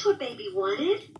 That's what baby wanted.